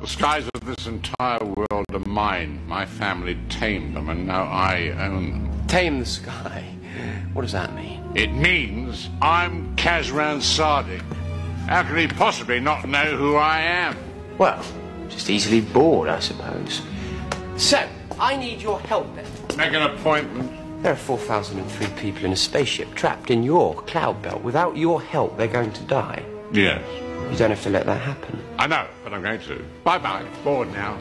The skies of this entire world are mine. My family tamed them, and now I own them. Tame the sky. What does that mean? It means I'm Kazran Sardick. How can he possibly not know who I am? Well, just easily bored, I suppose. So, I need your help then. Make an appointment. There are 4,003 people in a spaceship trapped in your cloud belt. Without your help, they're going to die. Yes. You don't have to let that happen. I know, but I'm going to. Bye bye. Bored now.